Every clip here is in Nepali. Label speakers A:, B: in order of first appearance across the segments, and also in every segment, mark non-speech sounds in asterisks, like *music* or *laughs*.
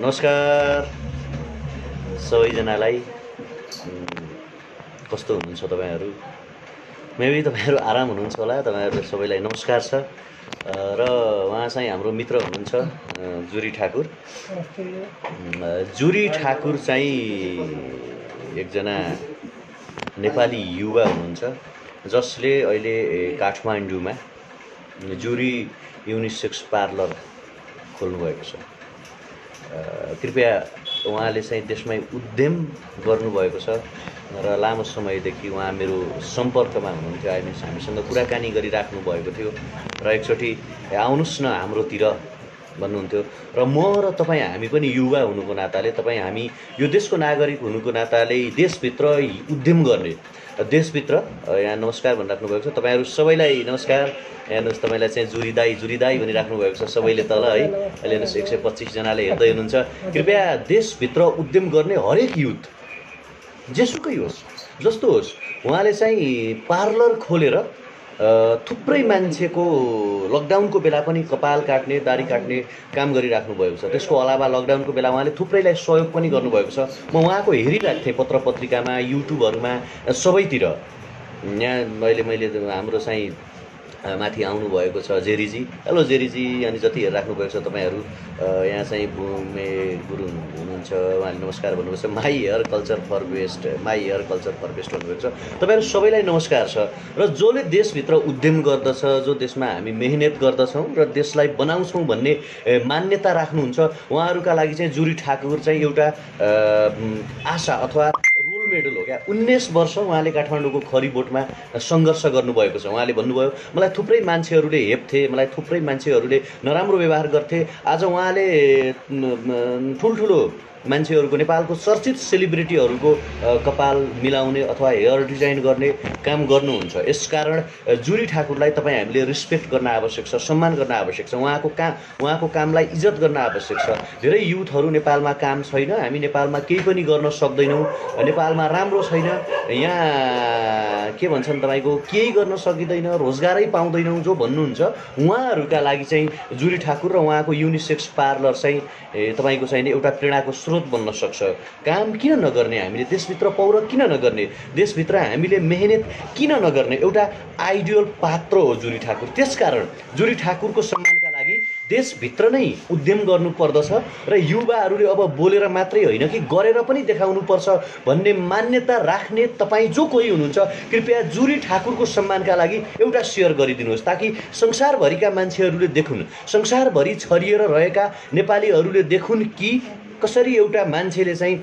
A: नमस्कार। सबैजनालाई कस्तो हुनुहुन्छ तपाईँहरू? मेबी तपाईँहरू आराम हुनुहुन्छ होला तपाईँहरू सबैलाई नमस्कार छ। र उहाँ चाहिँ हाम्रो मित्र हुनुहुन्छ जुरी ठाकुर। जुरी ठाकुर चाहिँ एकजना नेपाली युवा हुनुहुन्छ जसले अहिले काठमाडौँमा जुरी युनिसेक्स पार्लर खोल्नुभएको छ। कृपया उहाँले चाहिँ त्यसमै उद्यम गर्नुभएको छ र लामो समयदेखि उहाँ मेरो सम्पर्कमा हुनुहुन्थ्यो। आई मिन्स हामीसँग कुराकानी गरिराख्नु भएको थियो। र एकचोटि "ए, आउनुहोस् न हाम्रोतिर। भन्नुहुन्थ्यो। र म र तपाईँ हामी पनि युवा हुनुको नाताले तपाईँ हामी यो देशको नागरिक हुनुको नाताले देशभित्र उद्यम गर्ने। देशभित्र अ, यहाँ नमस्कार भनिराख्नु भएको छ। तपाईँहरू सबैलाई नमस्कार। हेर्नुहोस् तपाईँलाई चाहिँ जुरिदाई जुरिदाई भनिराख्नु भएको छ सबैले तल है। अहिले हेर्नुहोस् एक सय पच्चिसजनाले हेर्दै हुनुहुन्छ। कृपया देशभित्र उद्यम गर्ने हरेक युथ जेसुकै होस् जस्तो होस् उहाँले चाहिँ पार्लर खोलेर थुप्रै मान्छेको लकडाउनको बेला पनि कपाल काट्ने दारी काट्ने काम गरिराख्नु भएको छ। त्यसको अलावा लकडाउनको बेला उहाँले थुप्रैलाई सहयोग पनि गर्नुभएको छ। म उहाँको हेरिरहेको थिएँ पत्र पत्रिकामा युट्युबहरूमा सबैतिर। यहाँ अहिले मैले हाम्रो चाहिँ माथि आउनुभएको छ जेरीजी। हेलो जेरीजी अनि जति हेरिराख्नु भएको छ तपाईँहरू यहाँ चाहिँ बुमे गुरुङ हुनुहुन्छ उहाँले नमस्कार भन्नुभएको छ। My hair culture for best my hair culture for best भन्नुभएको छ। तपाईँहरू सबैलाई नमस्कार छ। र जसले देशभित्र उद्यम गर्दछ जो देशमा हामी मेहनत गर्दछौँ र देशलाई बनाउँछौँ भन्ने मान्यता राख्नुहुन्छ उहाँहरूका लागि चाहिँ जुरी ठाकुर चाहिँ एउटा आशा अथवा रोल मेडल हो। क्या? उन्नाइस वर्ष उहाँले काठमाडौँको खरीबोटमा सङ्घर्ष गर्नुभएको छ। उहाँले भन्नुभयो मलाई थुप्रै मान्छेहरूले हेप्थे मलाई थुप्रै मान्छेहरूले नराम्रो व्यवहार गर्थे। आज उहाँले ठुल्ठुलो मान्छेहरूको नेपालको चर्चित सेलिब्रिटीहरूको कपाल मिलाउने अथवा हेयर डिजाइन गर्ने काम गर्नुहुन्छ। यसकारण जुरी ठाकुरलाई तपाईँ हामीले रिस्पेक्ट गर्न आवश्यक छ सम्मान गर्न आवश्यक छ। उहाँको काम उहाँको कामलाई इज्जत गर्न आवश्यक छ। धेरै युथहरू नेपालमा काम छैन। हामी नेपालमा केही पनि गर्न सक्दैनौँ। नेपालमा राम्रो छैन। यहाँ के भन्छन् तपाईँको केही गर्न सकिँदैन रोजगारै पाउँदैनौँ जो भन्नुहुन्छ। उहाँहरूका लागि चाहिँ जुरी ठाकुर र उहाँको युनिसेक्स पार्लर चाहिँ तपाईँको चाहिँ एउटा प्रेरणाको स्रोत बन्न सक्छ। काम किन नगर्ने हामीले? देशभित्र पौर किन नगर्ने? देशभित्र हामीले मेहनत किन नगर्ने? एउटा आइडियल पात्र हो जुरी ठाकुर। त्यसकारण जुरी ठाकुरको सम्मानका लागि देशभित्र नै उद्यम गर्नु पर्दछ र युवाहरूले अब बोलेर मात्रै होइन कि गरेर पनि देखाउनुपर्छ भन्ने मान्यता राख्ने तपाईँ जो कोही हुनुहुन्छ कृपया जुरी ठाकुरको सम्मानका लागि एउटा सेयर गरिदिनुहोस् ताकि संसारभरिका मान्छेहरूले देखुन्। संसारभरि छरिएर रहेका नेपालीहरूले देखुन् कि कसरी एउटा मान्छेले चाहिँ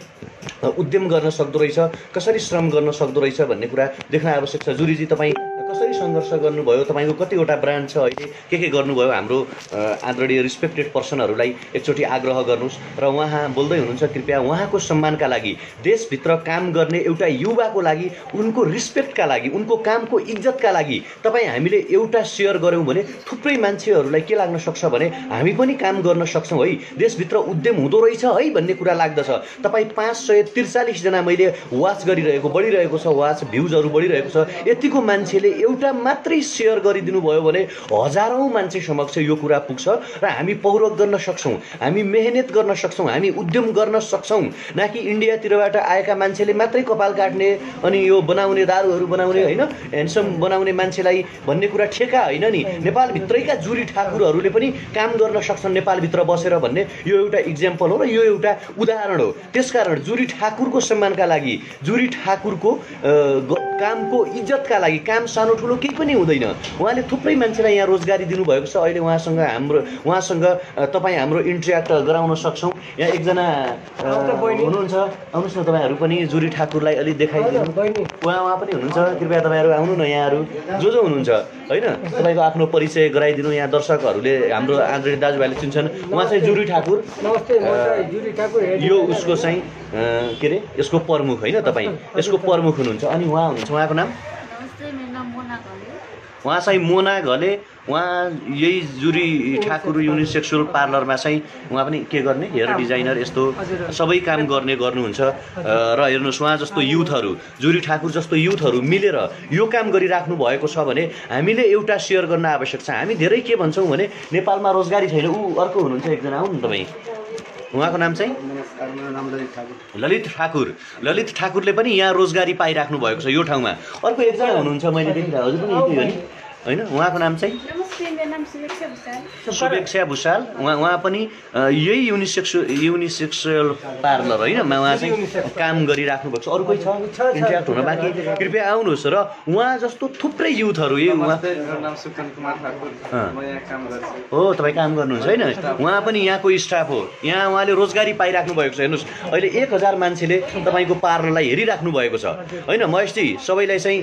A: उद्यम गर्न सक्दो रहेछ कसरी श्रम गर्न सक्दो रहेछ भन्ने कुरा देख्न आवश्यक छ। जुरीजी तपाईँ कसरी सङ्घर्ष गर्नुभयो? तपाईँको कतिवटा ब्रान्ड छ अहिले? के के गर्नुभयो? हाम्रो आदरणीय रिस्पेक्टेड पर्सनहरूलाई एकचोटि आग्रह गर्नुहोस् र उहाँ बोल्दै हुनुहुन्छ कृपया उहाँको सम्मानका लागि देशभित्र काम गर्ने एउटा युवाको लागि उनको रिस्पेक्टका लागि उनको कामको इज्जतका लागि तपाईँ हामीले एउटा सेयर गऱ्यौँ भने थुप्रै मान्छेहरूलाई के लाग्न सक्छ भने हामी पनि काम गर्न सक्छौँ है? देशभित्र उद्यम हुँदो रहेछ है? भन्ने कुरा लाग्दछ। तपाईँ पाँच सय त्रिचालिसजना मैले वाच गरिरहेको बढिरहेको छ वाच भ्युजहरू बढिरहेको छ। यतिको मान्छेले एउटा मात्रै सेयर गरिदिनु भयो भने हजारौँ मान्छे समक्ष यो कुरा पुग्छ र हामी पौरख गर्न सक्छौँ हामी मेहनत गर्न सक्छौँ हामी उद्यम गर्न सक्छौँ। न कि इन्डियातिरबाट आएका मान्छेले मात्रै कपाल काट्ने अनि यो बनाउने दारूहरू बनाउने होइन ह्यान्डसम बनाउने मान्छेलाई भन्ने कुरा ठेका होइन नि। नेपालभित्रैका जुरी ठाकुरहरूले पनि काम गर्न सक्छन् नेपालभित्र बसेर भन्ने यो एउटा इक्जाम्पल हो र यो एउटा उदाहरण हो। त्यसकारण जुरी ठाकुरको सम्मानका लागि जुरी ठाकुरको कामको इज्जतका लागि काम सानो ठुलो केही पनि हुँदैन। उहाँले थुप्रै मान्छेलाई यहाँ रोजगारी दिनुभएको छ। अहिले उहाँसँग हाम्रो उहाँसँग तपाईँ हाम्रो इन्ट्र्याक्ट गराउन सक्छौँ। यहाँ एकजना। हुनुहुन्छ। आउनुहोस् न तपाईँहरू पनि जुरी ठाकुरलाई अलिक देखाइदिनु। उहाँ उहाँ पनि हुनुहुन्छ। कृपया तपाईँहरू आउनु न यहाँहरू। जो जो हुनुहुन्छ होइन? तपाईँको आफ्नो परिचय गराइदिनु। यहाँ दर्शकहरूले हाम्रो आदरणीय दाजुभाइले चिन्छन्। उहाँ चाहिँ जुरी ठाकुर।
B: नमस्ते जुरी ठाकुर
A: यो उसको चाहिँ के अरे? यसको प्रमुख होइन तपाईँ? यसको प्रमुख हुनुहुन्छ। अनि उहाँ हुनुहुन्छ। उहाँको नाम
C: नमस्ते मेरो नाम मोना घले
A: उहाँ चाहिँ मोना घले उहाँ यही जुरी ठाकुर युनिसेक्सुअल पार्लरमा चाहिँ उहाँ पनि के गर्ने? हेयर डिजाइनर यस्तो। सबै काम गर्ने गर्नुहुन्छ। र हेर्नुहोस् उहाँ जस्तो युथहरू जुरी ठाकुर जस्तो युथहरू मिलेर यो काम गरिराख्नु भएको छ भने हामीले एउटा सेयर गर्न आवश्यक छ। हामी धेरै के भन्छौँ भने नेपालमा रोजगारी छैन। ऊ अर्को हुनुहुन्छ एकजना। आउनु न तपाईँ। उहाँको नाम चाहिँ?
C: ललित ठाकुर।
A: ललित ठाकुर ललित ठाकुरले पनि यहाँ रोजगारी पाइराख्नु भएको छ यो ठाउँमा। अर्को एकजना हुनुहुन्छ मैले देखिरहेको हजुर पनि हो नि? होइन उहाँको नाम चाहिँ?
D: नमस्ते मेरो नाम सुवेक्षा भुसाल
A: शुभेक्षा भूषाल। उहाँ उहाँ पनि यही युनिसेक्सु युनिसेक्सुअल पार्लर होइन मा- उहाँ चाहिँ काम गरिराख्नु भएको छ। अरू कोही छ? इन्ट्याक्ट हुन बाँकी। कृपया आउनुहोस् र उहाँ जस्तो थुप्रै युथहरू यही उहाँ
C: नमस्ते मेरो नाम सुकन कुमार ठाकुर।
A: अँ।
C: म यहाँ काम गर्छु।
A: हो तपाईँ काम गर्नुहुन्छ होइन। उहाँ पनि यहाँको स्टाफ हो। यहाँ उहाँले रोजगारी पाइराख्नु भएको छ। हेर्नुहोस् अहिले एक हजार मान्छेले तपाईँको पार्लरलाई हेरिराख्नु भएको छ। होइन महेशजी सबैलाई चाहिँ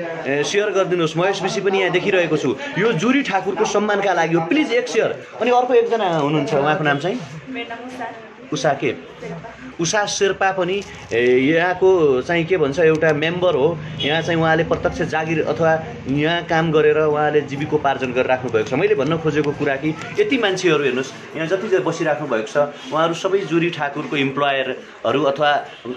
A: सेयर गरिदिनुहोस्। महेश विषी पनि यहाँ देखिरहेको छु। यो जुरी ठाकुरको सम्मानका लागि हो। प्लिज एक सेयर। अनि अर्को एकजना हुनुहुन्छ उहाँको नाम चाहिँ?
D: उषा
A: के? उषा शेर्पा पनि यहाँको चाहिँ के भन्छ एउटा मेम्बर हो। यहाँ चाहिँ उहाँले प्रत्यक्ष जागिर अथवा यहाँ काम गरेर उहाँले जीविकोपार्जन गरेर राख्नु भएको छ। मैले भन्न खोजेको कुरा कि यति मान्छेहरू हेर्नुहोस् यहाँ जति बसिराख्नु भएको छ उहाँहरू सबै जुरी ठाकुरको इम्प्लोयरहरू अथवा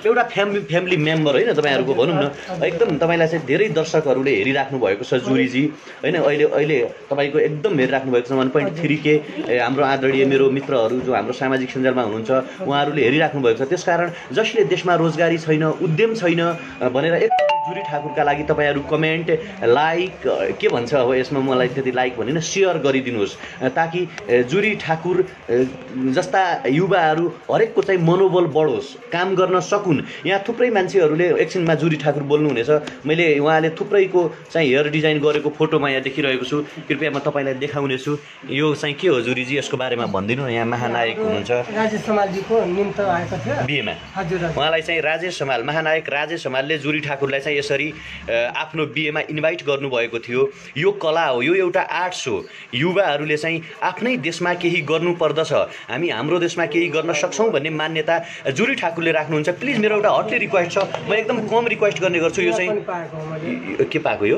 A: एउटा फ्यामिली फ्यामिली मेम्बर होइन तपाईँहरूको भनौँ न एकदम तपाईँलाई चाहिँ धेरै दर्शकहरूले हेरिराख्नु भएको छ जुरीजी। होइन अहिले अहिले तपाईँको एकदम हेरिराख्नु भएको छ। वान पोइन्ट थ्री के हाम्रो आदरणीय मेरो मित्रहरू जो हाम्रो सामाजिक सञ्जालमा हुनुहुन्छ उहाँहरूले हेरिराख्नु भएको छ। त्यसकारण जसले देशमा रोजगारी छैन उद्यम छैन भनेर एक जुरी ठाकुरका लागि तपाईँहरू कमेन्ट लाइक के भन्छ अब यसमा मलाई त्यति लाइक भनेन सेयर गरिदिनुहोस्। ताकि जुरी ठाकुर जस्ता युवाहरू हरेकको चाहिँ मनोबल बढोस् काम गर्न सकुन्। यहाँ थुप्रै मान्छेहरूले एकछिनमा जुरी ठाकुर बोल्नुहुनेछ। मैले उहाँले थुप्रैको चाहिँ हेयर डिजाइन गरेको फोटोमा यहाँ देखिरहेको छु। कृपया म तपाईँलाई देखाउनेछु। यो चाहिँ के हो जुरीजी यसको बारेमा भनिदिनु यहाँ महानायक हुनुहुन्छ।
B: समालजीको निम्त आएको थियो।
A: बिहेमा।
B: हजुर
A: उहाँलाई चाहिँ राजेश समाल महानायक राजेश समालले जुरी ठाकुरलाई चाहिँ यसरी आफ्नो बिहेमा इन्भाइट गर्नुभएको थियो। यो कला हो यो एउटा आर्ट्स हो। युवाहरूले चाहिँ आफ्नै देशमा केही गर्नुपर्दछ हामी हाम्रो देशमा केही गर्न सक्छौँ भन्ने मान्यता जुरी ठाकुरले राख्नुहुन्छ। प्लिज मेरो एउटा हटली रिक्वेस्ट छ। म एकदम कम रिक्वेस्ट गर्ने गर्छु। यो चाहिँ के पाएको यो?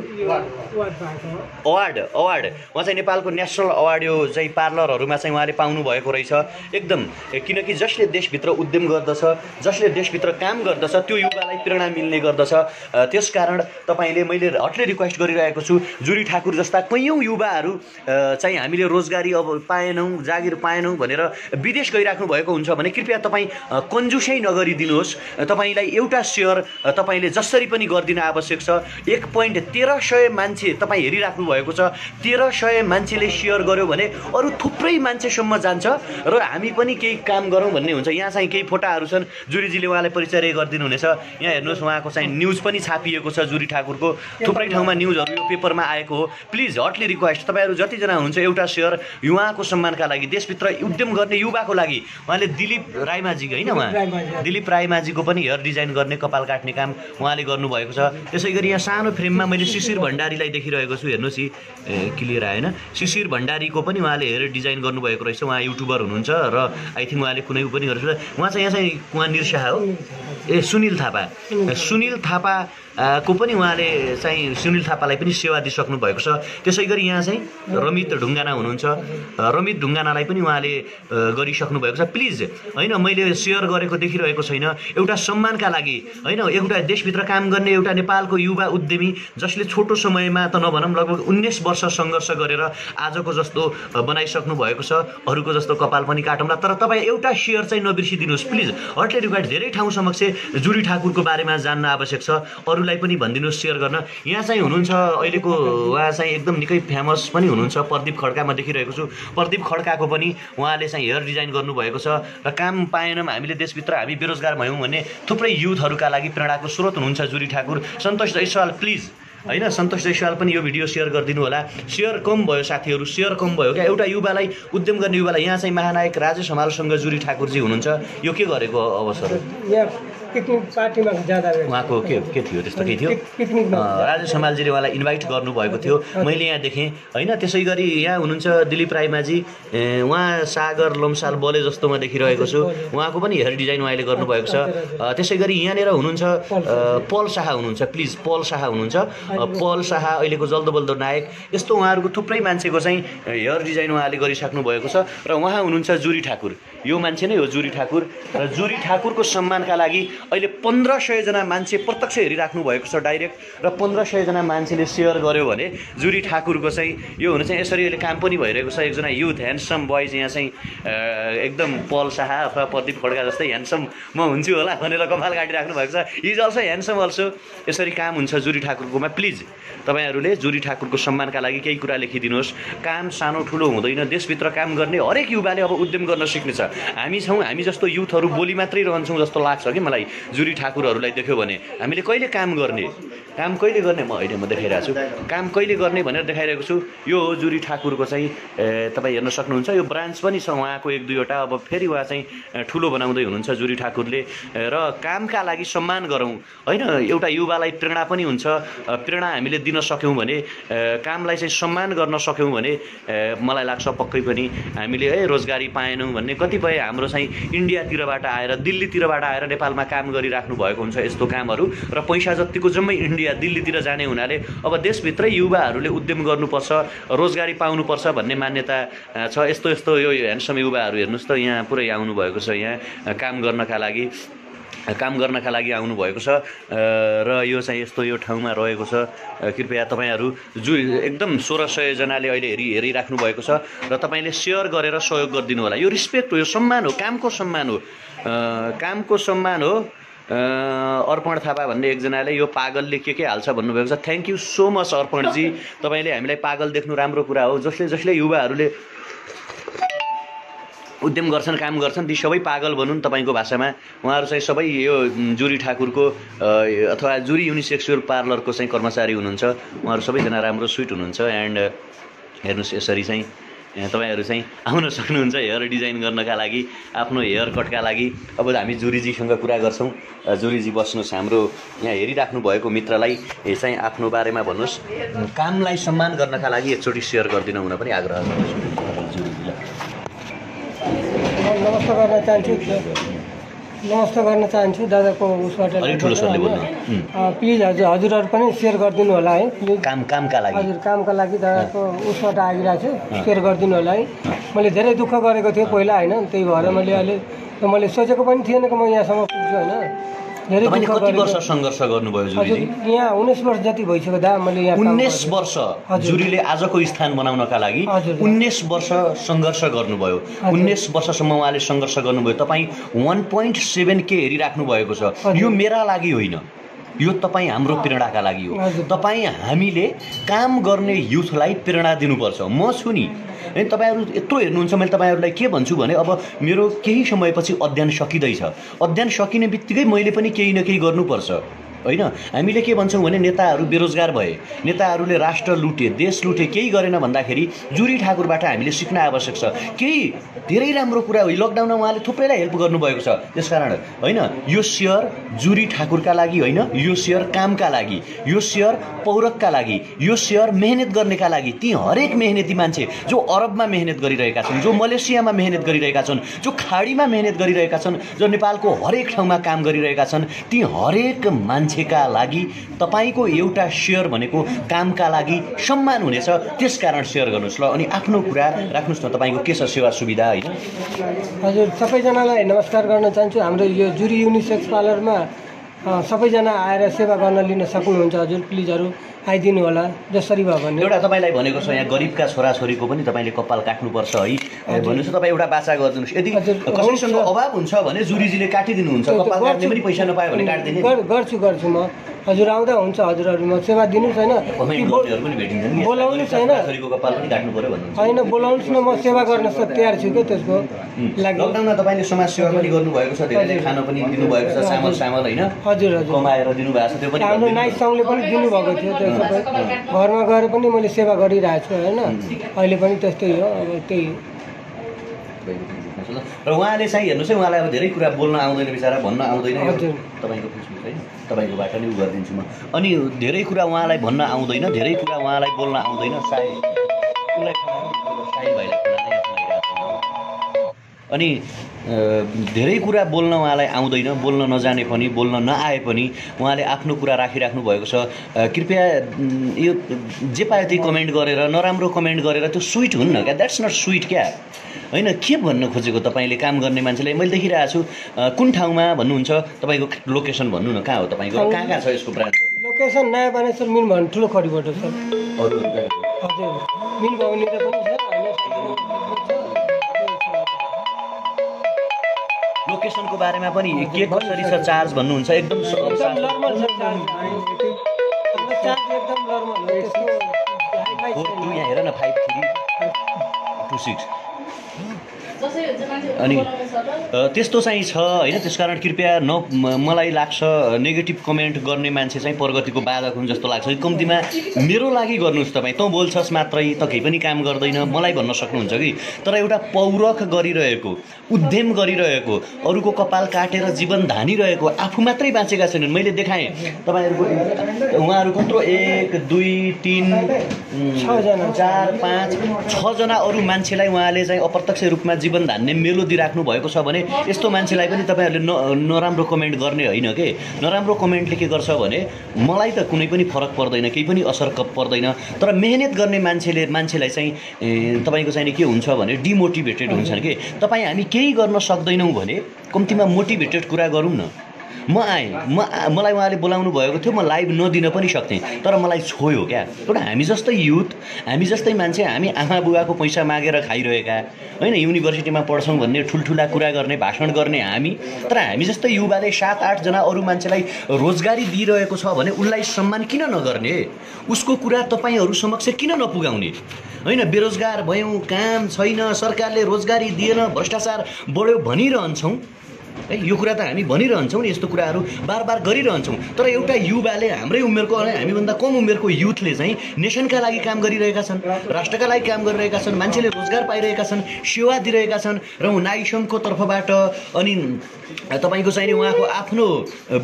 A: अवार्ड अवार्ड उहाँ चाहिँ नेपालको नेसनल अवार्ड यो चाहिँ पार्लरहरूमा चाहिँ उहाँले पाउनु भएको रहेछ। एकदम किनकि जसले देशभित्र उद्यम गर्दछ जसले देशभित्र काम गर्दछ त्यो युवालाई प्रेरणा मिल्ने गर्दछ। अ, त्यसकारण तपाईँले मैले हटले रिक्वेस्ट गरिरहेको छु जुरी ठाकुर जस्ता कैयौँ युवाहरू चाहिँ हामीले रोजगारी अब पाएनौँ जागिर पाएनौँ भनेर विदेश गइराख्नु भएको हुन्छ भने कृपया तपाईँ कन्जुसै नगरिदिनुहोस्। तपाईँलाई एउटा सेयर तपाईँले जसरी पनि गरिदिन आवश्यक छ। एक पोइन्ट तेह्र सय मान्छे तपाईँ हेरिराख्नु भएको छ। तेह्र सय मान्छेले सेयर गर्यो भने अरू थुप्रै मान्छेसम्म जान्छ र हामी पनि केही काम गरौँ भन्ने हुन्छ। यहाँ चाहिँ केही फोटाहरू छन्। जुरीजीले उहाँलाई परिचय गरिदिनु हुनेछ। यहाँ हेर्नुहोस् उहाँको चाहिँ न्युज पनि छापिएको छ जुरी ठाकुरको। थुप्रै ठाउँमा न्युजहरू यो पेपरमा आएको हो। प्लिज हटली रिक्वेस्ट तपाईँहरू जतिजना हुनुहुन्छ एउटा सेयर उहाँको सम्मानका लागि देशभित्र उद्यम गर्ने युवाको लागि। उहाँले दिलीप राईमाझी होइन उहाँ। दिलीप राईमाझीको पनि हेयर डिजाइन गर्ने कपाल काट्ने काम उहाँले गर्नुभएको छ। त्यसै गरी यहाँ सानो फ्रेममा मैले शिशिर भण्डारीलाई देखिरहेको छु। हेर्नुहोस् यी क्लियर आएन। शिशिर भण्डारीको पनि उहाँले हेयर डिजाइन गर्नुभएको रहेछ। उहाँ युट्युबर हुनुहुन्छ र आई थिङ्क उहाँले कुनै पनि गर्छ उहाँ चाहिँ यहाँ चाहिँ उहाँ निर्साह हो। ए सुनिल थापा। सुनिल थापा को पनि उहाँले चाहिँ सुनिल थापालाई पनि सेवा दिइसक्नु भएको छ। त्यसै गरी यहाँ चाहिँ रमित ढुङ्गाना हुनुहुन्छ। रमित ढुङ्गानालाई पनि उहाँले गरिसक्नु भएको छ। प्लिज होइन मैले सेयर गरेको देखिरहेको छैन। एउटा सम्मानका लागि होइन एउटा देशभित्र काम गर्ने एउटा नेपालको युवा उद्यमी जसले छोटो समयमा त नभनौँ लगभग उन्नाइस वर्ष सङ्घर्ष गरेर आजको जस्तो बनाइसक्नु भएको छ। अरूको जस्तो कपाल पनि काटौँला। तर तपाईँ एउटा सेयर चाहिँ नबिर्सिदिनुहोस्। प्लिज हटले रिक्वाइट धेरै ठाउँ समक्ष जुरी ठाकुरको बारेमा जान्न आवश्यक छ। अरूलाई पनि भनिदिनुहोस् सेयर गर्न। यहाँ चाहिँ हुनुहुन्छ अहिलेको उहाँ चाहिँ एकदम निकै फेमस पनि हुनुहुन्छ प्रदीप खड्का म देखिरहेको छु। प्रदीप खड्काको पनि उहाँले चाहिँ हेयर डिजाइन गर्नुभएको छ र काम पाएनौँ हामीले देशभित्र हामी बेरोजगार भयौँ भन्ने थुप्रै युथहरूका लागि प्रेरणाको स्रोत हुनुहुन्छ जुरी ठाकुर। सन्तोष जैसवाल प्लिज होइन सन्तोष जैसवाल पनि यो भिडियो सेयर गरिदिनु होला। सेयर कम भयो साथीहरू सेयर कम भयो। क्या एउटा युवालाई उद्यम गर्ने युवालाई यहाँ चाहिँ महानायक राजेश हमालसँग जुरी ठाकुरजी हुनुहुन्छ। यो के गरेको अवसर? हो
B: पिकनिक पार्टीमा जाँदा।
A: उहाँको के के थियो त्यस्तो केही थियो? राजेश समालजीले उहाँलाई इन्भाइट गर्नुभएको थियो। मैले यहाँ देखेँ होइन त्यसै गरी यहाँ हुनुहुन्छ दिलीप राईमाझी उहाँ सागर लोमसाल बोले जस्तो म देखिरहेको छु। उहाँको पनि हेयर डिजाइन उहाँले गर्नुभएको छ। त्यसै गरी यहाँनिर हुनुहुन्छ पल शाह। हुनुहुन्छ प्लिज पल शाह हुनुहुन्छ। पल शाह अहिलेको जल्दो बल्दो नायक। यस्तो उहाँहरूको थुप्रै मान्छेको चाहिँ हेयर डिजाइन उहाँले गरिसक्नु भएको छ। र उहाँ हुनुहुन्छ जुरी ठाकुर। यो मान्छे नै हो जुरी ठाकुर। र जुरी ठाकुरको सम्मानका लागि अहिले पन्ध्र सयजना मान्छे प्रत्यक्ष हेरिराख्नु भएको छ डाइरेक्ट। र पन्ध्र सयजना मान्छेले सेयर गर्यो भने जुरी ठाकुरको चाहिँ यो हुनु चाहिँ यसरी अहिले काम पनि भइरहेको छ। एकजना युथ ह्यान्डसम बोइज यहाँ चाहिँ एकदम पल शाह अथवा प्रदीप खड्का जस्तै ह्यान्डसम म हुन्छु होला भनेर कपाल काटिराख्नु भएको छ। Is also handsome also. यसरी काम हुन्छ जुरी ठाकुरकोमा प्लिज। तपाईँहरूले जुरी ठाकुरको सम्मानका लागि केही कुरा लेखिदिनुहोस्। काम सानो ठुलो हुँदैन। देशभित्र काम गर्ने हरेक युवाले अब उद्यम गर्न सिक्नेछ। हामी छौँ हामी जस्तो युथहरू बोली मात्रै रहन्छौँ जस्तो लाग्छ कि मलाई जुरी ठाकुरहरूलाई देख्यो भने। हामीले कहिले काम गर्ने? काम कहिले गर्ने? म अहिले म देखाइरहेको छु। काम कहिले गर्ने भनेर देखाइरहेको छु। यो हो जुरी ठाकुरको चाहिँ तपाईँ हेर्न सक्नुहुन्छ यो ब्रान्च पनि छ उहाँको एक दुईवटा। अब फेरि उहाँ चाहिँ ठुलो बनाउँदै हुनुहुन्छ जुरी ठाकुरले। र कामका लागि सम्मान गरौँ। होइन एउटा युवालाई प्रेरणा पनि हुन्छ। प्रेरणा हामीले दिन सक्यौँ भने कामलाई चाहिँ सम्मान गर्न सक्यौँ भने मलाई लाग्छ पक्कै पनि हामीले है रोजगारी पाएनौँ भन्ने कतिपय हाम्रो चाहिँ इन्डियातिरबाट आएर दिल्लीतिरबाट आएर नेपालमा काम गरिराख्नु भएको हुन्छ यस्तो कामहरू। र पैसा जतिको जम्मै इन्डिया दिल्लीतिर जाने हुनाले अब देशभित्रै युवाहरूले उद्यम गर्नुपर्छ रोजगारी पाउनुपर्छ भन्ने मान्यता छ। यस्तो यस्तो यो ह्यान्डसम युवाहरू हेर्नुहोस् त यहाँ पुरै आउनुभएको छ यहाँ काम गर्नका लागि। काम गर्नका लागि आउनुभएको छ र यो चाहिँ यस्तो यो ठाउँमा रहेको छ। कृपया तपाईँहरू जु एकदम सोह्र सयजनाले अहिले हेरि हेरिराख्नु भएको छ र तपाईँले सेयर गरेर सहयोग गरिदिनु होला। यो रिस्पेक्ट हो यो सम्मान हो कामको सम्मान हो। कामको सम्मान हो। अर्पण थापा भन्ने एकजनाले यो पागलले के के हाल्छ भन्नुभएको छ। थ्याङ्क यू सो मच अर्पणजी। *laughs* तपाईँले हामीलाई पागल देख्नु राम्रो कुरा हो। जसले जसले युवाहरूले उद्यम गर्छन् काम गर्छन् ती सबै पागल भनौँ तपाईँको भाषामा। उहाँहरू चाहिँ सबै यो जुरी ठाकुरको अथवा जुरी युनिसेक्सुअल पार्लरको चाहिँ कर्मचारी हुनुहुन्छ। उहाँहरू सबैजना राम्रो स्विट हुनुहुन्छ। एन्ड हेर्नुहोस् यसरी चाहिँ तपाईँहरू चाहिँ आउन सक्नुहुन्छ हेयर डिजाइन गर्नका लागि आफ्नो हेयर कटका लागि। अब हामी जुरीजीसँग कुरा गर्छौँ। जुरीजी बस्नुहोस् हाम्रो यहाँ हेरिराख्नु भएको मित्रलाई चाहिँ आफ्नो बारेमा भन्नुहोस्। कामलाई सम्मान गर्नका लागि एकचोटि सेयर गरिदिनु हुन पनि आग्रह गर्नुहोस्
B: नमस्ते गर्न चाहन्छु। नमस्ते गर्न चाहन्छु दादाको उसबाट। प्लिज हजुर हजुरहरू पनि सेयर गरिदिनु होला है।
A: काम कामका लागि।
B: हजुर कामका लागि दादाको उसबाट आइरहेको छु। सेयर गरिदिनु होला है। मैले धेरै दुःख गरेको थिएँ पहिला होइन। त्यही भएर मैले अहिले मैले सोचेको पनि थिएन कि म यहाँसम्म पुग्छु होइन।
A: तपाईँले कति वर्ष सङ्घर्ष गर्नुभयो जुरीजी
B: यहाँ उन्नाइस वर्ष जति भइसक्यो दा मैले यहाँ
A: उन्नाइस। वर्ष। जुरीले आजको स्थान बनाउनका लागि। उन्नाइस वर्ष सङ्घर्ष गर्नुभयो उन्नाइस वर्षसम्म उहाँले सङ्घर्ष गर्नुभयो तपाईँ वान पोइन्ट सेभेन के हेरिराख्नु भएको छ। यो मेरा लागि होइन यो तपाईँ हाम्रो प्रेरणाका लागि हो। तपाईँ हामीले काम गर्ने युथलाई प्रेरणा दिनुपर्छ। म छु नि होइन तपाईँहरू यत्रो हेर्नुहुन्छ मैले तपाईँहरूलाई के भन्छु भने अब मेरो केही समयपछि अध्ययन सकिँदैछ। अध्ययन सकिने बित्तिकै मैले पनि केही न केही गर्नुपर्छ। होइन? हामीले के भन्छौँ भने नेताहरू बेरोजगार भए। नेताहरूले राष्ट्र लुटे देश लुटे केही गरेन भन्दाखेरि जुरी ठाकुरबाट हामीले सिक्न आवश्यक छ। केही धेरै राम्रो कुरा हो लकडाउनमा उहाँले थुप्रैलाई हेल्प गर्नुभएको छ। त्यसकारण होइन यो सेयर जुरी ठाकुरका लागि होइन यो सेयर कामका लागि यो सेयर पौरखका लागि यो सेयर मेहनत गर्नेका लागि। ती हरेक मेहनती मान्छे जो अरबमा मेहनत गरिरहेका छन् जो मलेसियामा मेहनत गरिरहेका छन् जो खाडीमा मेहनत गरिरहेका छन् जो नेपालको हरेक ठाउँमा काम गरिरहेका छन् ती हरेक मान्छेका लागि तपाईँको एउटा सेयर भनेको कामका लागि सम्मान हुनेछ। त्यसकारण सेयर गर्नुहोस् ल। अनि आफ्नो कुरा राख्नुहोस् न तपाईँको के छ सेवा सुविधा होइन?
B: हजुर सबैजनालाई नमस्कार गर्न चाहन्छु। हाम्रो यो जुरी युनिसेक्स पार्लरमा सबैजना आएर सेवा गर्न लिन सक्नुहुन्छ। हजुर प्लिजहरू। आइदिनु होला जसरी भयो भने।
A: एउटा तपाईँलाई भनेको छ यहाँ गरिबका छोराछोरीको पनि तपाईँले कपाल काट्नुपर्छ है। भन्नुहोस् न तपाईँ एउटा बाचा गरिदिनुहोस्। यदि कसैसँग। अभाव हुन्छ भने जुरीजीले काटिदिनुहुन्छ कपाल काट्ने पनि पैसा नपायो भने काटिदिने
B: गर- गर्छु गर्छु म। हजुर आउँदा हुन्छ हजुरहरू म सेवा दिनुहोस् होइन। बोलाउनुहोस् होइन। होइन बोलाउनुहोस् न म सेवा गर्न तयार छु क्या त्यसको
A: लकडाउनमा तपाईँले समाज सेवा पनि गर्नुभएको छ
B: हजुर।
A: खान पनि दिनुभएको छ चामल सामल होइन।
B: हजुर हजुर।
A: कमाएर दिनुभएको छ त्यो पनि।
B: नाइट सङ्घले पनि दिनुभएको थियो घरमा गएर पनि मैले सेवा गरिरहेको छु होइन? अहिले पनि त्यस्तै हो अब त्यही
A: र उहाँले चाहिँ हेर्नुहोस् है उहाँलाई अब धेरै कुरा बोल्न आउँदैन बिचरा भन्न आउँदैन। तपाईँको फेसबुक है तपाईँकोबाट नै उ गरिदिन्छु म। अनि धेरै कुरा उहाँलाई भन्न आउँदैन धेरै कुरा उहाँलाई बोल्न आउँदैन सायद। उसलाई साहिल भाइलाई अनि धेरै कुरा बोल्न उहाँलाई आउँदैन बोल्न नजाने पनि बोल्न नआए पनि उहाँले आफ्नो कुरा राखिराख्नु भएको छ। कृपया यो जे पायो त्यही कमेन्ट गरेर नराम्रो कमेन्ट गरेर त्यो स्विट हुन्न क्या? द्याट्स नट स्विट क्या? होइन के भन्न खोजेको तपाईँले काम गर्ने मान्छेलाई? मैले देखिरहेको छु कुन ठाउँमा भन्नुहुन्छ? तपाईँको लोकेसन भन्नु न कहाँ हो तपाईँको? कहाँ कहाँ छ यसको ब्रान्चहरू
B: लोकेसन नयाँ बानेश्वर मिन भन्नु ठुलो
A: कहाँ कहाँ?
B: हजुर। मिन भवनीतिर पनि छ।
A: लोकेसनको बारेमा पनि के कसरी छ चार्ज भन्नुहुन्छ? एकदम। यहाँ हेर न फाइभ थ्री टू सिक्स अनि त्यस्तो चाहिँ छ होइन? त्यस कारण कृपया न मलाई लाग्छ नेगेटिभ कमेन्ट गर्ने मान्छे चाहिँ प्रगतिको बाधक हुन् जस्तो लाग्छ। कम्तीमा मेरो लागि गर्नुहोस् तपाईँ। तँ बोल्छस् मात्रै त केही पनि काम गर्दैन। मलाई भन्न सक्नुहुन्छ कि? तर एउटा पौरख गरिरहेको उद्यम गरिरहेको अरूको कपाल काटेर जीवन धानिरहेको आफू मात्रै बाँचेका छैनन्। मैले देखाएँ। तपाईँहरूको उहाँहरू कत्रो? एक दुई तिन
B: छजना।
A: चार पाँच छजना अरू मान्छेलाई उहाँले चाहिँ अप्रत्यक्ष रूपमा जीवन धान्ने मेलो दिइराख्नु भएको छ भने यस्तो मान्छेलाई पनि तपाईँहरूले न नराम्रो कमेन्ट गर्ने होइन के? नराम्रो कमेन्टले के गर्छ भने मलाई त कुनै पनि फरक पर्दैन केही पनि असर पर्दैन। तर मेहनत गर्ने मान्छेले मान्छेलाई चाहिँ तपाईँको चाहिँ के हुन्छ भने डिमोटिभेटेड हुन्छन् कि? तपाईँ हामी केही गर्न सक्दैनौँ भने कम्तीमा मोटिभेटेड कुरा गरौँ न। म आएँ। म मलाई उहाँले बोलाउनु भएको थियो म लाइभ नदिन पनि सक्थेँ। तर मलाई छोयो क्या। एउटा हामी जस्तै युथ हामी जस्तै मान्छे हामी आमा बुवाको पैसा मागेर खाइरहेका। होइन युनिभर्सिटीमा पढ्छौँ भन्ने ठुल्ठुला कुरा गर्ने भाषण गर्ने हामी। तर हामी जस्तै युवाले सात आठजना अरू मान्छेलाई रोजगारी दिइरहेको छ भने उसलाई सम्मान किन नगर्ने? उसको कुरा तपाईँहरू समक्ष किन नपुगाउने? होइन बेरोजगार भयौँ काम छैन सरकारले रोजगारी दिएन भ्रष्टाचार बढ्यो भनिरहन्छौँ। है यो कुरा त हामी भनिरहन्छौँ नि यस्तो कुराहरू बार बार गरिरहन्छौँ। तर एउटा युवाले हाम्रै उमेरको हामीभन्दा कम उमेरको युथले चाहिँ नेसनका लागि काम गरिरहेका छन् राष्ट्रका लागि काम गरिरहेका छन् मान्छेले रोजगार पाइरहेका छन् सेवा दिइरहेका छन् र नाइसमको तर्फबाट अनि तपाईँको चाहिँ उहाँको आफ्नो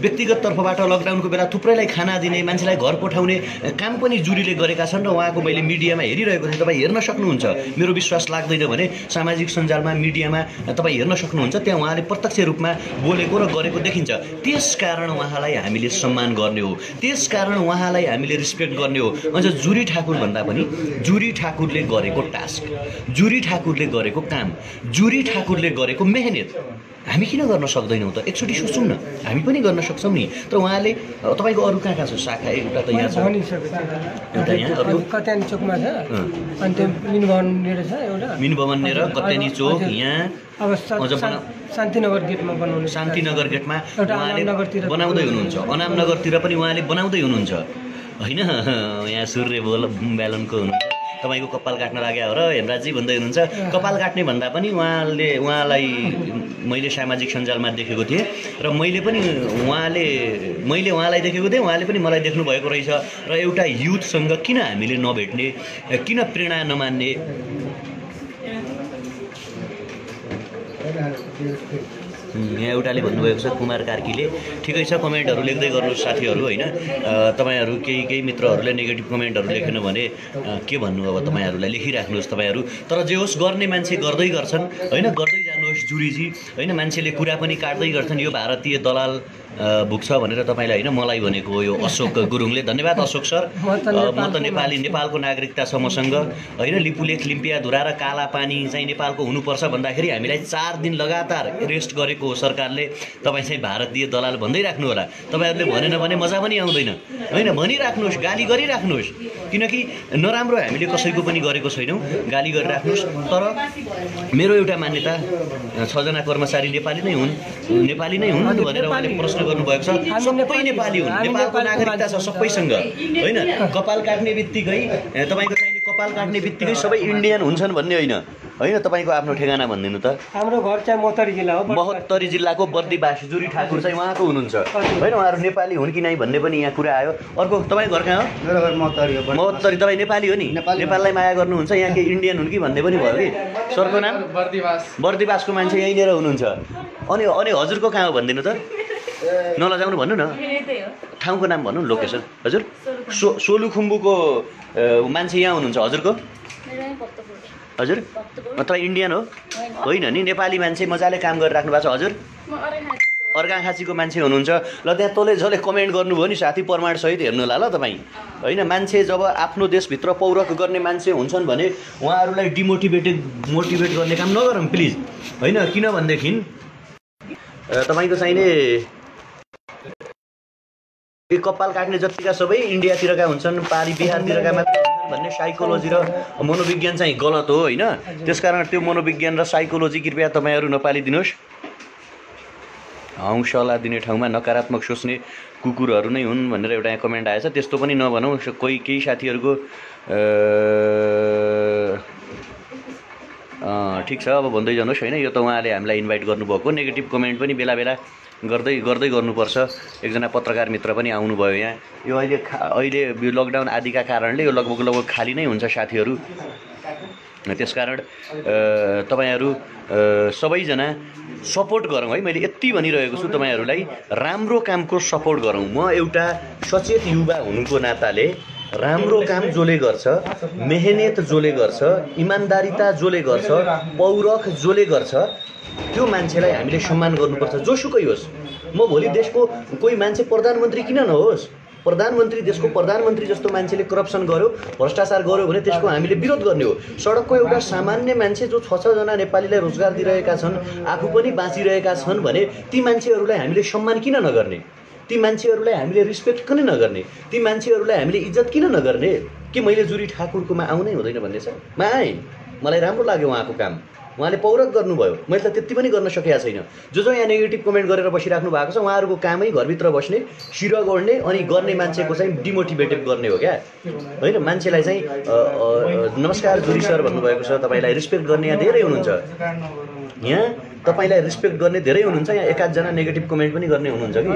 A: व्यक्तिगत तर्फबाट लकडाउनको बेला थुप्रैलाई खाना दिने मान्छेलाई घर पठाउने काम पनि जुरीले गरेका छन् र उहाँको मैले मिडियामा हेरिरहेको थिएँ तपाईँ हेर्न सक्नुहुन्छ। मेरो विश्वास लाग्दैन भने सामाजिक सञ्जालमा मिडियामा तपाईँ हेर्न सक्नुहुन्छ त्यहाँ उहाँले प्रत्यक्ष रूपमा बोलेको र गरेको देखिन्छ। त्यस कारण उहाँलाई हामीले सम्मान गर्ने हो। त्यस कारण उहाँलाई हामीले रिस्पेक्ट गर्ने हो। अझ जुरी ठाकुर भन्दा पनि जुरी ठाकुरले गरेको टास्क जुरी ठाकुरले गरेको काम जुरी ठाकुरले गरेको मेहनत। हामी किन गर्न सक्दैनौँ त? एकचोटि सोचौँ न। हामी पनि गर्न सक्छौँ नि। तर उहाँले तपाईँको अरू कहाँ कहाँ छ? शाखा एउटा त यहाँ छ। एउटा यहाँ अर्को
B: कत्यानी चोकमा छ। अनि त्यो मिन भवननिर छ एउटा।
A: मिन भवन र कत्यानी चोक। यहाँ।
B: अब शान्तिनगर गेटमा बनाउने
A: शान्तिनगर गेटमा उहाँले बनाउँदै हुनुहुन्छ। अनामनगरतिर पनि उहाँले बनाउँदै हुनुहुन्छ। होइन? *laughs* यहाँ सूर्य बोल ब्यालनको हुनुहुन्छ। तपाईँको कपाल काट्न लाग्यो हो र हेमराजी भन्दै हुनुहुन्छ। कपाल काट्ने भन्दा पनि उहाँले उहाँलाई मैले सामाजिक सञ्जालमा देखेको थिएँ र मैले पनि उहाँले मैले उहाँलाई देखेको थिएँ उहाँले पनि मलाई देख्नु भएको रहेछ र एउटा युथसँग किन हामीले नभेट्ने किन प्रेरणा नमान्ने? एउटाले भन्नुभएको छ कुमार कार्कीले। ठिकै छ कमेन्टहरू लेख्दै गर्नुहोस् साथीहरू होइन? तपाईँहरू केही केही मित्रहरूले नेगेटिभ कमेन्टहरू लेखेन भने के भन्नु अब तपाईँहरूलाई? लेखिराख्नुहोस् तपाईँहरू। तर जे होस् गर्ने मान्छे गर्दै गर्छन् होइन? गर्दै जानुहोस् जुरीजी। होइन मान्छेले कुरा पनि काट्दै गर्छन् यो भारतीय दलाल अ, भुक्छ भनेर तपाईँलाई होइन मलाई भनेको हो यो अशोक गुरुङले। धन्यवाद अशोक सर।
B: म त
A: नेपाली नेपालको नागरिकता छ मसँग होइन लिपुलेख लिम्पिया धुरा र काला पानी चाहिँ नेपालको हुनुपर्छ भन्दाखेरि हामीलाई चार दिन लगातार रेस्ट गरेको हो सरकारले। तपाईँ चाहिँ भारतीय दलाल भन्दै राख्नु होला। तपाईँहरूले भनेन भने मजा पनि आउँदैन। होइन भनिराख्नुहोस् गाली गरिराख्नुहोस्। किनकि नराम्रो हामीले कसैको पनि गरेको छैनौँ। गाली गरिराख्नुहोस्। तर मेरो एउटा मान्यता छजना कर्मचारी नेपाली नै हुन्। नेपाली नै हुन् भनेर उहाँले प्रश्न गर्नुभएको छ। सबै नेपाली हुन्। नेपालको नागरिकता छ सबैसँग। होइन? कपाल काट्ने बित्तिकै तपाईँको चाहिने कपाल काट्ने बित्तिकै सबै इन्डियन हुन्छन् भन्ने होइन। होइन? तपाईँको आफ्नो ठेगाना भनिदिनु त।
B: हाम्रो घर चाहिँ मोतरी जिल्ला हो
A: महोत्तरी जिल्लाको बर्दीवासी जुरी ठाकुर चाहिँ उहाँको हुनुहुन्छ। होइन? उहाँहरू नेपाली हुन् कि नै भन्ने पनि यहाँ कुरा आयो। अर्को तपाईँको घर कहाँ हो?
C: मेरो घर मतरी हो
A: महोत्तरी तपाईँ नेपाली हो नि?
C: नेपाली।
A: नेपाललाई माया गर्नुहुन्छ। यहाँ के इन्डियन हुन् कि भन्ने पनि भयो कि? सरको नाम? बर्दिवासको मान्छे यहीँनिर हुनुहुन्छ। अनि अनि हजुरको कहाँ हो भनिदिनु त? नलजाउनु भन्नु न। ठाउँको नाम भन्नु न लोकेसन। हजुर। सो सोलुखुम्बुको मान्छे यहाँ हुनुहुन्छ हजुरको? हजुर। तपाईँ इन्डियन हो? होइन। नि नेपाली मान्छे मजाले काम गरिराख्नु भएको छ हजुर। अर्घाखाँचीको। मान्छे हुनुहुन्छ। ल त्यहाँ तँले जसले कमेन्ट गर्नुभयो नि साथी प्रमाणसहित हेर्नु होला ल तपाईँ। होइन मान्छे जब आफ्नो देशभित्र पौरख गर्ने मान्छे हुन्छन् भने उहाँहरूलाई डिमोटिभेटेड मोटिभेट गर्ने काम नगरौँ प्लिज। होइन किनभनेदेखि तपाईँको चाहिने यो कपाल काट्ने जतिका सबै इन्डियातिरका हुन्छन् पारी बिहारतिरका मात्रै हुन्छन् भन्ने साइकोलोजी र मनोविज्ञान चाहिँ गलत हो होइन? त्यसकारण त्यो मनोविज्ञान र साइकोलोजी कृपया तपाईँहरू नपालिदिनुहोस्। हौसला दिने ठाउँमा नकारात्मक सोच्ने कुकुरहरू नै हुन् भनेर एउटा यहाँ कमेन्ट आएछ। त्यस्तो पनि नभनौँ। कोही केही साथीहरूको ठिक छ। अब भन्दै जानुहोस् होइन? यो त उहाँले हामीलाई इन्भाइट गर्नुभएको। नेगेटिभ कमेन्ट पनि बेला बेला गर्दै गर्दै गर्नुपर्छ। एकजना पत्रकार मित्र पनि आउनुभयो यहाँ। यो अहिले अहिले यो लकडाउन आदिका कारणले यो लगभग लगभग खाली नै हुन्छ साथीहरू। त्यसकारण अ, तपाईँहरू सबैजना सपोर्ट गरौँ है। मैले यति भनिरहेको छु तपाईँहरूलाई राम्रो कामको सपोर्ट गरौँ। म एउटा सचेत युवा हुनुको नाताले राम्रो काम जसले गर्छ मेहनत जसले गर्छ इमान्दारिता जसले गर्छ पौरख जसले गर्छ त्यो मान्छेलाई हामीले सम्मान गर्नुपर्छ। जोसुकै होस्। म भोलि देशको कोही मान्छे प्रधानमन्त्री किन नहोस्? प्रधानमन्त्री देशको प्रधानमन्त्री जस्तो मान्छेले करप्सन गर्यो भ्रष्टाचार गर्यो भने त्यसको हामीले विरोध गर्ने हो। सडकको एउटा सामान्य मान्छे जो छ छजना नेपालीलाई रोजगार दिइरहेका छन् आफू पनि बाँचिरहेका छन् भने ती मान्छेहरूलाई हामीले सम्मान किन नगर्ने? ती मान्छेहरूलाई हामीले रिस्पेक्ट किन नगर्ने? ती मान्छेहरूलाई हामीले इज्जत किन नगर्ने? के मैले जुरी ठाकुरकोमा आउनै हुँदैन भन्ने छ? मा आएँ। मलाई राम्रो लाग्यो उहाँको काम। उहाँले पौरख गर्नुभयो। मैले त त्यति पनि गर्न सकेका छैन। जो जो यहाँ नेगेटिभ कमेन्ट गरेर बसिराख्नु भएको छ उहाँहरूको कामै घरभित्र बस्ने शिर गोड्ने अनि गर्ने मान्छेको चाहिँ डिमोटिभेटेड गर्ने हो क्या? होइन? मान्छेलाई चाहिँ नमस्कार जुरी सर भन्नुभएको छ तपाईँलाई रिस्पेक्ट गर्ने यहाँ धेरै हुनुहुन्छ। यहाँ तपाईँलाई रिस्पेक्ट गर्ने धेरै हुनुहुन्छ यहाँ एकाधजना नेगेटिभ कमेन्ट पनि गर्ने हुनुहुन्छ कि?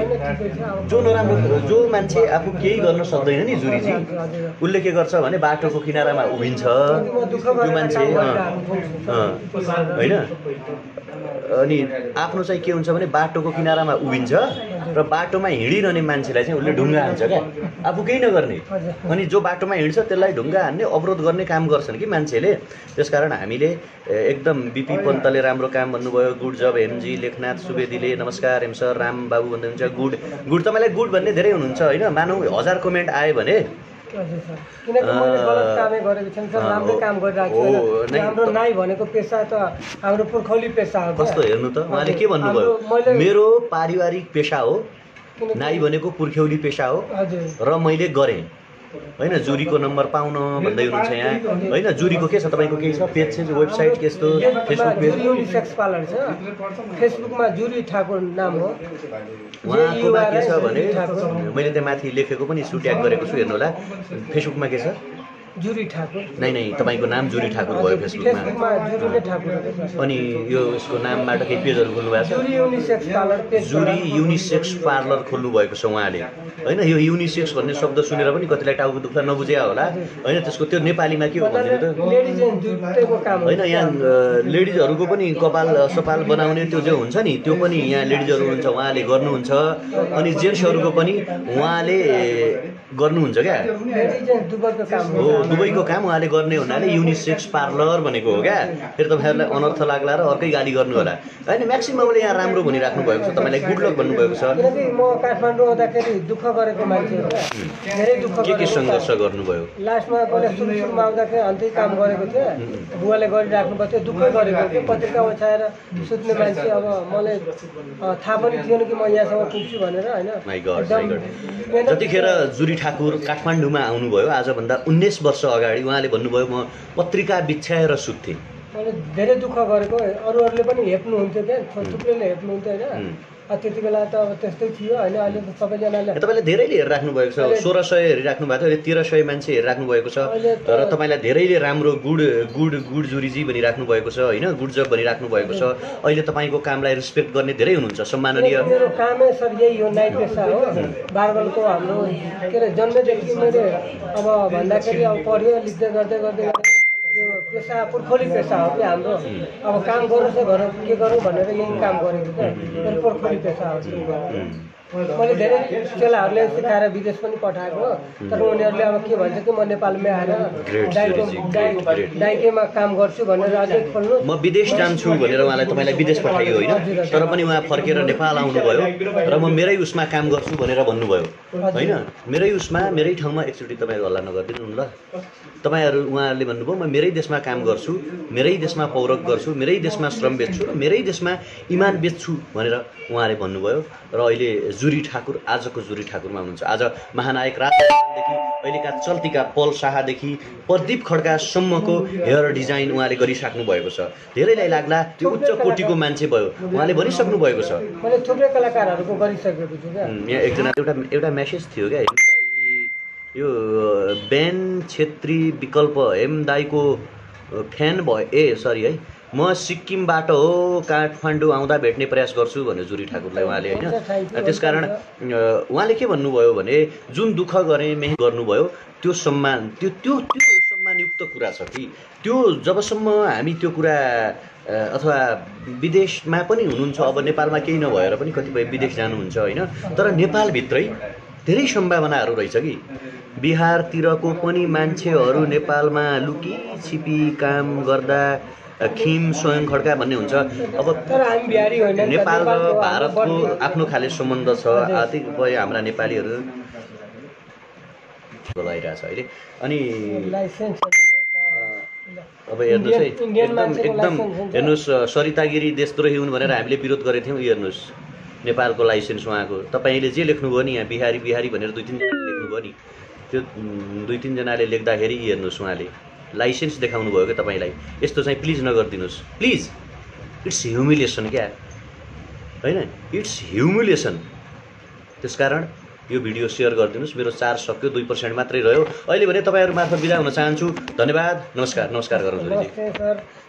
A: जो नराम्रो जो मान्छे आफू केही गर्न सक्दैन नि जुरीजी उसले के गर्छ भने बाटोको किनारामा उभिन्छ। त्यो मान्छे होइन? अनि आफ्नो चाहिँ के हुन्छ भने बाटोको किनारामा उभिन्छ र बाटोमा हिँडिरहने मान्छेलाई चाहिँ उसले ढुङ्गा हान्छ क्या। आफू केही नगर्ने। अनि जो बाटोमा हिँड्छ त्यसलाई ढुङ्गा हान्ने अवरोध गर्ने काम गर्छन् कि मान्छेले। त्यसकारण हामीले एकदम बिपी पन्तले राम्रो काम भन्नुभयो। गुड जब हेमजी लेखनाथ सुवेदीले नमस्कार हेम सर राम बाबु भन्दै हुनुहुन्छ। गुड गुड तपाईँलाई गुड भन्ने धेरै हुनुहुन्छ होइन? मानौ हजार कमेन्ट आयो भने
B: किनकि मैले गलत कामै गरेको छैन सर राम्रो काम गरिरहेको
A: हो,
B: छु
A: नै-
B: हाम्रो नाई भनेको पेसा त हाम्रो पुर्खौली पेसा हो क्या।
A: कस्तो हेर्नु त? उहाँले के भन्नुभयो? मेरो पारिवारिक पेसा हो नाई भनेको पुर्ख्यौली पेसा हो र मैले गरेँ। होइन जुरीको नम्बर पाउन भन्दै हुनुहुन्छ यहाँ। होइन जुरीको के छ तपाईँको केही छ? पेज छ वेबसाइट के यस्तो फेसबुक पेज
B: युनिसेक्स पार्लर छ। फेसबुकमा जुरी ठाकुर नाम हो।
A: उहाँकोमा के छ भने मैले त्यहाँ माथि लेखेको पनि सु ट्याग गरेको छु हेर्नु होला फेसबुकमा के छ?
B: जुरी ठाकुर।
A: नै नै तपाईँको नाम जुरी ठाकुर भयो फेसबुकमा
B: जुरी ठाकुर।
A: अनि यो यसको नामबाट केही पेजहरू खोल्नु भएको छ?
B: Juri unisex parlour page
A: Juri unisex parlour खोल्नु भएको छ उहाँले। होइन यो युनिसेक्स भन्ने शब्द सुनेर पनि कतिलाई टाउको दुख्दा नबुझे होला। होइन त्यसको त्यो नेपालीमा के हो होइन यहाँ लेडिजहरूको पनि कपाल सपाल बनाउने त्यो जो हुन्छ नि त्यो पनि यहाँ लेडिजहरू हुन्छ उहाँले गर्नुहुन्छ। अनि जेन्ट्सहरूको पनि उहाँले गर्नुहुन्छ क्या? हो दुवैको काम उहाँले गर्ने हुनाले युनिसेक्स पार्लर भनेको हो क्या। फेरि तपाईँहरूलाई अनर्थ लाग्ला र अर्कै गाली गर्नु होला। होइन म्याक्सिममले यहाँ राम्रो भनिराख्नु भएको छ तपाईँलाई गुड लक भन्नुभएको छ।
B: म काठमाडौँ आउँदाखेरि दुःख गरेको मान्छे धेरै दुःख
A: के के सङ्घर्ष गर्नुभयो?
B: लास्टमा पहिला सुरु सुरुमा आउँदाखेरि अन्त्य काम गरेको थिएँ। बुवाले गरिराख्नु भएको थियो दुःखै गरेको थियो। पत्रिका ओछ्याएर सुत्ने मान्छे अब मलाई थाहा पनि थिएन कि म यहाँसम्म पुग्छु भनेर होइन।
A: जतिखेर जुरी ठाकुर काठमाडौँमा आउनुभयो आजभन्दा उन्नाइस वर्ष अगाडि उहाँले भन्नुभयो म पत्रिका बिछ्याएर सुत्थेँ।
B: मैले धेरै दुःख गरेको अरूहरूले पनि हेप्नुहुन्थ्यो क्या थुप्रैले हेप्नुहुन्थ्यो होइन। त्यति बेला त अब त्यस्तै थियो। होइन अहिले त सबैजनाले
A: तपाईँले धेरैले हेरिराख्नु भएको छ। सोह्र सय हेरिराख्नु भएको थियो अहिले तेह्र सय मान्छे हेरिराख्नु भएको छ।
B: अहिले त-
A: र तपाईँलाई धेरैले राम्रो गुड गुड गुड जुरीजी भनिराख्नु भएको छ होइन? गुड जब भनिराख्नु भएको छ। अहिले तपाईँको कामलाई रेस्पेक्ट गर्ने धेरै हुनुहुन्छ। सम्माननीय
B: मेरो कामै सर यही हो नाइट पेसा हो। बारबलको हाम्रो के अरे जन्मेदेखि मैले अब भन्दाखेरि अब पढ्यो लेख्दै गर्दै गर्दै पेसा पुर्खोली पेसा हो कि हाम्रो अब काम गरौँ चाहिँ गरौँ के गरौँ भनेर यही काम गरेको क्या पुर्खोली पेसा हो। मैले धेरै चेलाहरूले सिकाएर विदेश पनि पठाएको तर उनीहरूले अब के भन्छ कि म नेपालमै आएर. डाइकेमा काम गर्छु भनेर अझै खोल्नु।
A: म विदेश जान्छु भनेर उहाँलाई तपाईँलाई विदेश पठाइयो होइन। तर पनि उहाँ फर्केर नेपाल आउनुभयो र म मेरै उसमा काम गर्छु भनेर भन्नुभयो। होइन? मेरै उसमा मेरै ठाउँमा एकचोटि तपाईँहरू हल्ला नगरिदिनु ल। तपाईँहरू उहाँहरूले भन्नुभयो म मेरै देशमा काम गर्छु मेरै देशमा पौरख गर्छु मेरै देशमा श्रम बेच्छु र मेरै देशमा इमान बेच्छु भनेर उहाँले भन्नुभयो। र अहिले जुरी ठाकुर आजको जुरी ठाकुरमा हुनुहुन्छ। आज महानायक राजदेखि अहिलेका चल्तीका पल शाहदेखि प्रदीप खड्कासम्मको हेयर डिजाइन उहाँले गरिसक्नु भएको छ। धेरैलाई लाग्ला त्यो उच्च कोटिको मान्छे भयो। उहाँले भनिसक्नु भएको छ।
B: मैले थुप्रै कलाकारहरूको गरिसकेको छु
A: यहाँ एकजना एउटा एउटा मेसेज थियो क्या। यो बेन छेत्री विकल्प हेम दाईको फ्यान भयो ए सरी है। म सिक्किमबाट हो काठमाडौँ आउँदा भेट्ने प्रयास गर्छु भन्यो जुरी ठाकुरलाई उहाँले होइन? त्यसकारण उहाँले के भन्नुभयो भने जुन दुःख गरेँ मेहनत गर्नुभयो त्यो सम्मान त्यो त्यो त्यो सम्मानयुक्त कुरा छ कि त्यो जबसम्म हामी त्यो कुरा अथवा विदेशमा पनि हुनुहुन्छ अब नेपालमा केही नभएर पनि कतिपय विदेश जानुहुन्छ होइन? तर नेपालभित्रै धेरै सम्भावनाहरू रहेछ कि। बिहारतिरको पनि मान्छेहरू नेपालमा लुकी छिपी काम गर्दा खिम स्वयं खड्का भन्ने हुन्छ। अब नेपाल र भारतको आफ्नो खाले सम्बन्ध छ। कतिपय हाम्रा नेपालीहरू लगाइरहेछ अहिले। अनि अब हेर्नुहोस् है एकदम एकदम। हेर्नुहोस् सरितागिरी देशद्रोही हुन् भनेर हामीले विरोध गरेको थियौँ। यो हेर्नुहोस् नेपालको लाइसेन्स उहाँको। तपाईँले जे लेख्नुभयो नि यहाँ बिहारी बिहारी भनेर दुई तिनजनाले लेख्नुभयो नि त्यो दुई तिनजनाले लेख्दाखेरि हेर्नुहोस् उहाँले। लाइसेन्स देखाउनु भयो क्या तपाईँलाई? यस्तो चाहिँ प्लिज नगरिदिनुहोस्। प्लिज! इट्स ह्युमिलिएसन क्या? होइन? इट्स ह्युमिलिएसन त्यसकारण यो भिडियो सेयर गरिदिनुहोस्। मेरो चार्ज सक्यो दुई पर्सेन्ट मात्रै रह्यो। अहिले भने तपाईँहरू मार्फत बिदा हुन चाहन्छु। धन्यवाद। नमस्कार। नमस्कार गरौँ